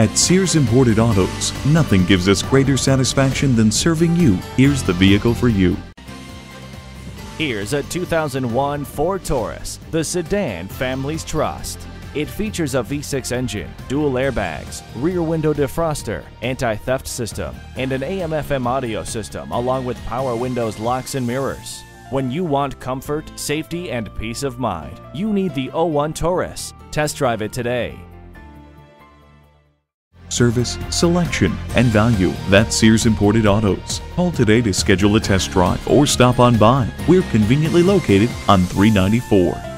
At Sears Imported Autos, nothing gives us greater satisfaction than serving you. Here's the vehicle for you. Here's a 2001 Ford Taurus, the sedan families trust. It features a V6 engine, dual airbags, rear window defroster, anti-theft system, and an AM-FM audio system along with power windows locks and mirrors. When you want comfort, safety, and peace of mind, you need the 01 Taurus. Test drive it today. Service, selection, and value. That's Sears Imported Autos. Call today to schedule a test drive or stop on by. We're conveniently located on 394.